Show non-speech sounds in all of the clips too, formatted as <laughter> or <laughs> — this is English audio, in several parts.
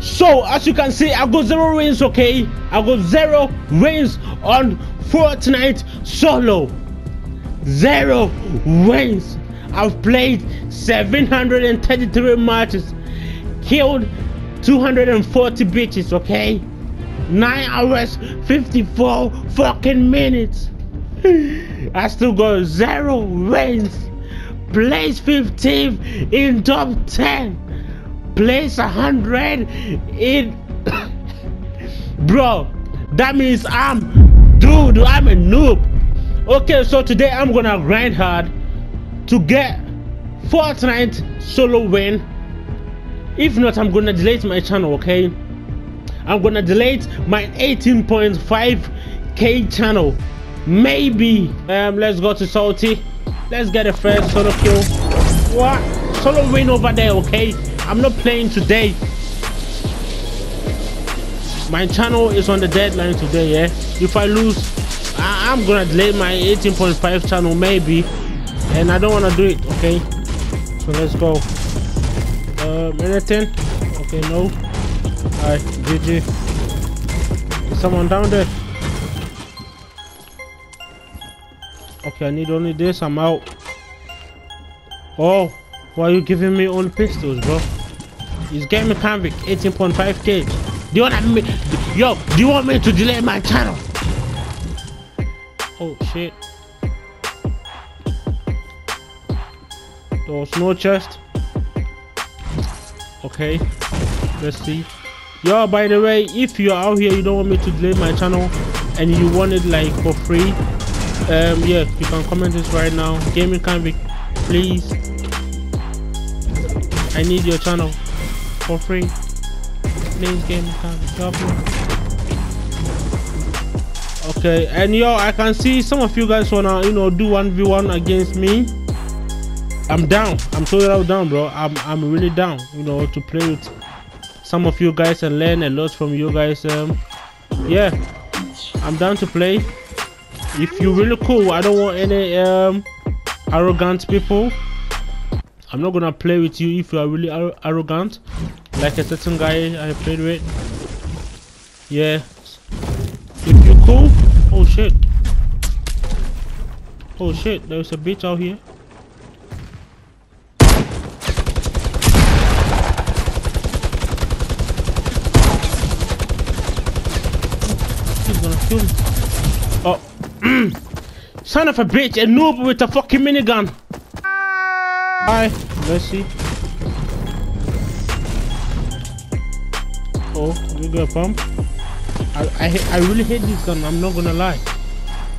So as you can see, I got zero wins. Okay, I got zero wins on Fortnite solo. Zero wins. I've played 733 matches, killed 240 bitches. Okay, nine hours, 54 fucking minutes. I still got zero wins. Place 15th in top 10 place a 100 in <coughs> bro that means i'm dude i'm a noob. Okay so today i'm gonna grind hard to get fortnite solo win. If not i'm gonna delete my channel okay? I'm gonna delete my 18.5k channel. Maybe um let's go to salty. Let's get a first solo kill. What? Solo win over there okay I'm not playing today. My channel is on the deadline today, yeah? If I lose, I am gonna delay my 18.5 channel maybe. And I don't wanna do it, okay? So let's go. Um, anything? Okay, no. Alright, GG. Is someone down there? Okay, I need only this. I'm out. Oh, why are you giving me only pistols, bro? He's Gaming Canvic, 18.5k. Do you want me? Yo, do you want me to delete my channel? Oh shit. There was no chest. Okay, let's see. Yo, by the way, if you're out here, you don't want me to delete my channel, and you want it like for free, um, yeah, you can comment this right now. Gaming Canvic, please. I need your channel for free. Please game help me. Okay, and yo, I can see some of you guys wanna, you know, do 1v1 against me. I'm down. I'm totally down, bro. I'm I'm really down, you know, to play with some of you guys and learn a lot from you guys. Um yeah. I'm down to play. If you're really cool, I don't want any um arrogant people. I'm not gonna play with you if you are really ar arrogant, like a certain guy I played with. Yeah. If you're cool, oh shit. Oh shit, there's a bitch out here. Gonna kill. Oh, <clears throat> son of a bitch, a noob with a fucking minigun. Hi, let's. Oh, we got a pump. I, I, I really hate this gun, I'm not gonna lie.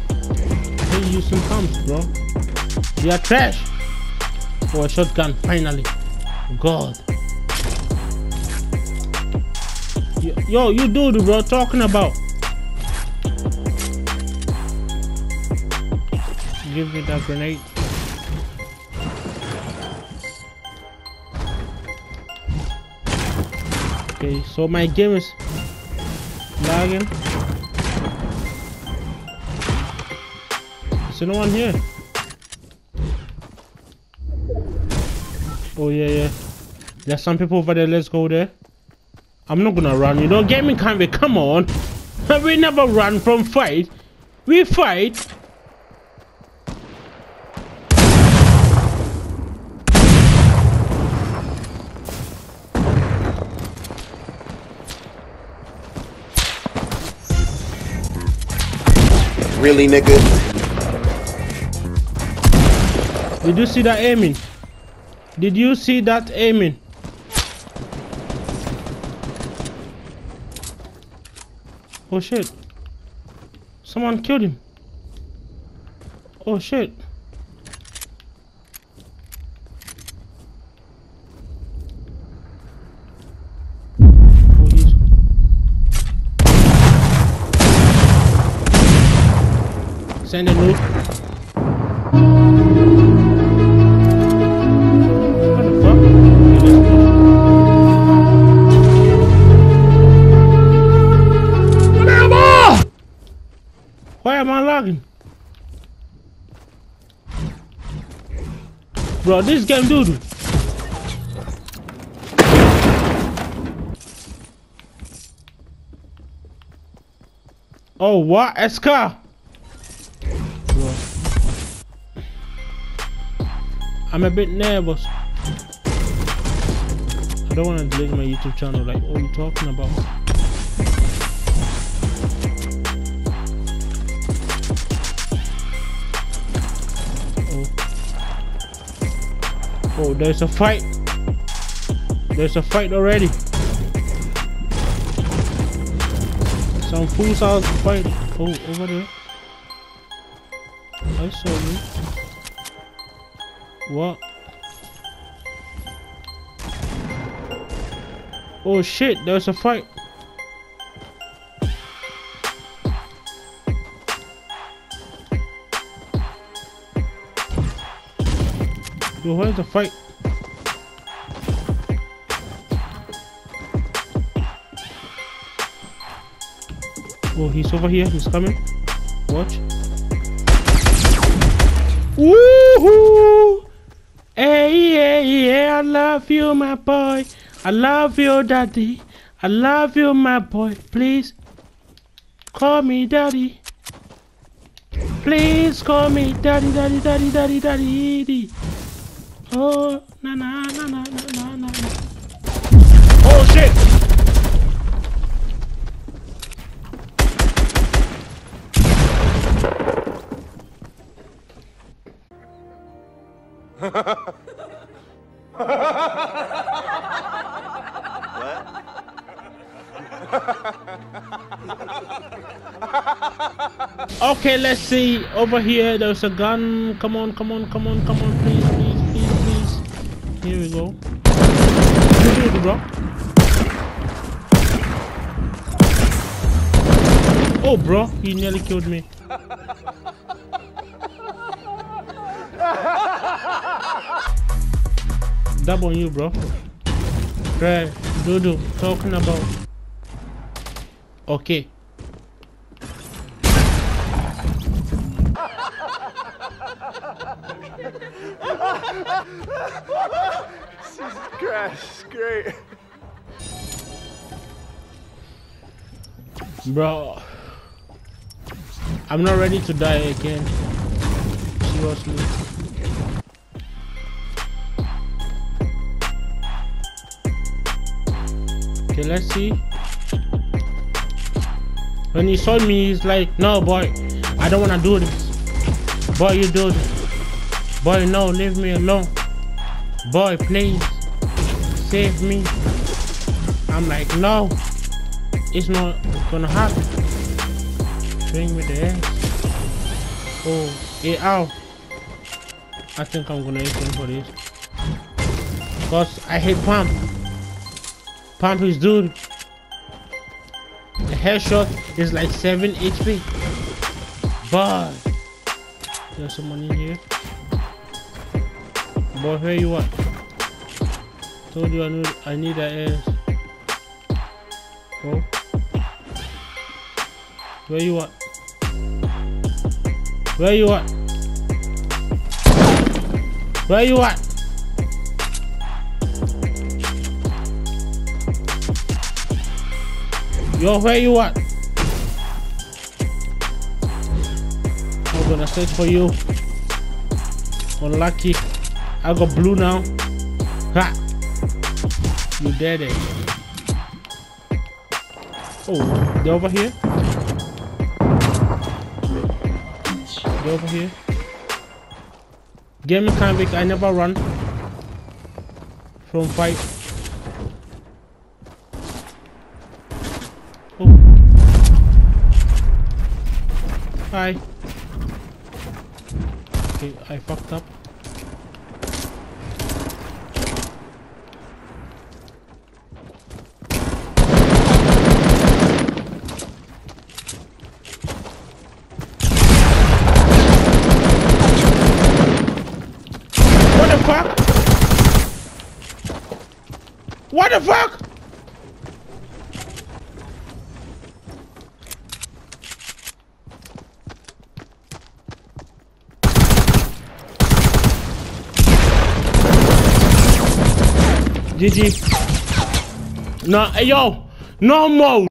I hate using pumps, bro. They are trash. For a shotgun, finally. God. Yo, you dude, bro, talking about. Give me that grenade. Okay, so my game is lagging. Is no one here? Oh yeah, yeah. There's some people over there. Let's go there. I'm not gonna run. You know, gaming can't be. Come on. <laughs> We never run from fight. We fight. Really, nigga? Did you see that aiming? Did you see that aiming? Oh shit. Someone killed him. Oh shit. Send a. What the fuck? Whatever! Why am I lagging? Bro, this game dude. Oh, what? SK! I'm a bit nervous. I don't want to delete my YouTube channel. Like, what are you talking about? Oh. Oh, there's a fight. There's a fight already. Some fools out fight. Oh, over there. I saw you. What? Oh shit, there's a fight. Yo, where's the fight? Oh, he's over here. He's coming. Watch. Woohoo! Hey, yeah, yeah, I love you, my boy. I love you, daddy. I love you, my boy. Please call me daddy. Please call me daddy, daddy, daddy, daddy, daddy. Oh, na na na na na na na. Oh shit! <laughs> okay, let's see. Over here, there's a gun. Come on, come on, come on, come on, please, please, please, please. Here we go. We go, bro. Oh, bro, he nearly killed me. <laughs> Dab on you, bro. Right, Dodo, talking about. Okay. Jesus Christ, great. Bro, I'm not ready to die again. Seriously. Okay, let's see. When he saw me, he's like, no, boy, I don't want to do this. Boy, you do this. Boy, no, leave me alone. Boy, please, save me. I'm like, no, it's not gonna happen. Bring me the ass. Oh, yeah, ow. I think I'm gonna hit him for this. Cause I hate pump. Pump is dude. Headshot is like 7 HP. But there's someone in here. Boy, where you at? Told you I need I need that ass. Bro. Where you at? Where you at? Where you at? Yo, where you at? I'm gonna search for you. Unlucky. I got blue now. Ha! You dead eh? Oh, they're over here? They're over here. Game Canvic, I never run from fight. Oh. Hi. Okay, I fucked up. What the fuck? What the fuck? GG. No, yo, no more.